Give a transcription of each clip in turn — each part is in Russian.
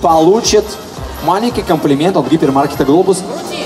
получит маленький комплимент от гипермаркета «Глобус».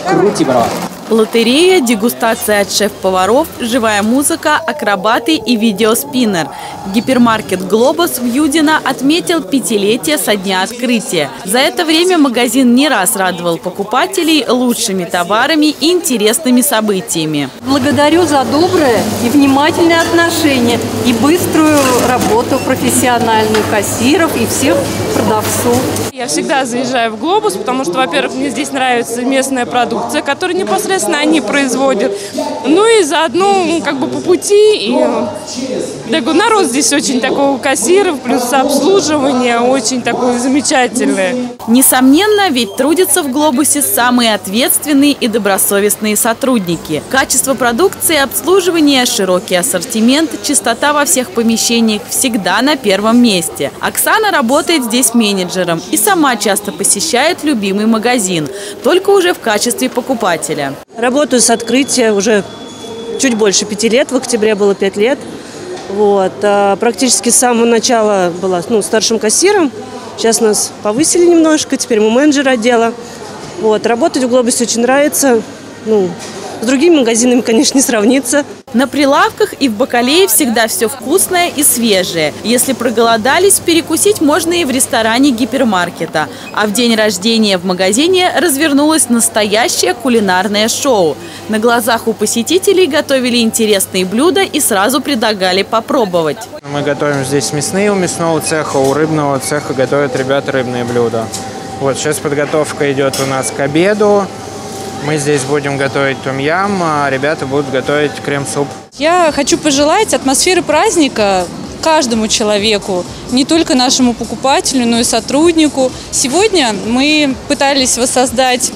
Крути, брат. Лотерея, дегустация от шеф-поваров, живая музыка, акробаты и видеоспиннер. Гипермаркет «Глобус» в Юдино отметил пятилетие со дня открытия. За это время магазин не раз радовал покупателей лучшими товарами и интересными событиями. Благодарю за доброе и внимательное отношение и быструю работу профессиональную кассиров и всех продавцов. Я всегда заезжаю в «Глобус», потому что, во-первых, мне здесь нравится местная продукция, которую непосредственно они производят. Ну и заодно, ну, как бы по пути. И, такой народ здесь очень такой кассиров, плюс обслуживание очень такое замечательное. Несомненно, ведь трудятся в «Глобусе» самые ответственные и добросовестные сотрудники. Качество продукции, обслуживание, широкий ассортимент, чистота во всех помещениях всегда на первом месте. Оксана работает здесь менеджером и сама часто посещает любимый магазин, только уже в качестве покупателя. Работаю с открытия уже чуть больше пяти лет. В октябре было пять лет. Вот. А практически с самого начала была ну, старшим кассиром. Сейчас нас повысили немножко, теперь мы менеджер отдела. Вот. Работать в «Глобусе» очень нравится. Ну, с другими магазинами, конечно, не сравнится. На прилавках и в бакалее всегда все вкусное и свежее. Если проголодались, перекусить можно и в ресторане гипермаркета. А в день рождения в магазине развернулось настоящее кулинарное шоу. На глазах у посетителей готовили интересные блюда и сразу предлагали попробовать. Мы готовим здесь мясные у мясного цеха, у рыбного цеха готовят ребята рыбные блюда. Вот сейчас подготовка идет у нас к обеду. Мы здесь будем готовить тумьям, а ребята будут готовить крем-суп. Я хочу пожелать атмосферы праздника каждому человеку, не только нашему покупателю, но и сотруднику. Сегодня мы пытались воссоздать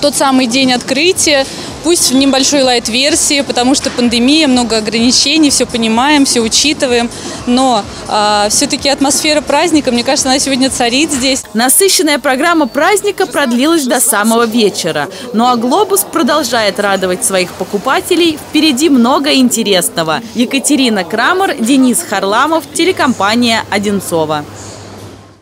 тот самый день открытия, пусть в небольшой лайт-версии, потому что пандемия, много ограничений, все понимаем, все учитываем, но э, все-таки атмосфера праздника, мне кажется, она сегодня царит здесь. Насыщенная программа праздника продлилась до самого вечера. Ну а «Глобус» продолжает радовать своих покупателей. Впереди много интересного. Екатерина Крамер, Денис Харламов, телекомпания «Одинцова».